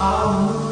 I'm